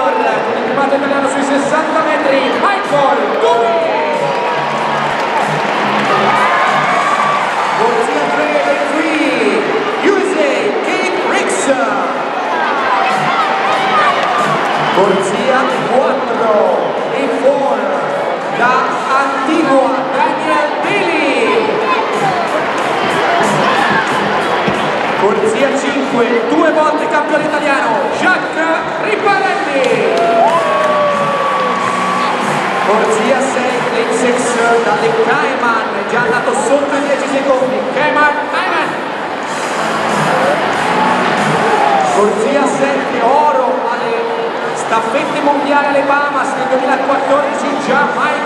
Junior con il primato italiano sui 60 metri, Michael Dumi! Corsia 3 e 3, USA, Kate Ricks! Corsia 4 e 4, da Antigua, Daniel Billy! Corsia 5, due volte campione Corsia 6, lane 6, dalle Cayman, già andato sotto i 10 secondi, Cayman Ayman. Corsia 7, oro alle staffette mondiali alle Bahamas nel 2014, Giamaica Julian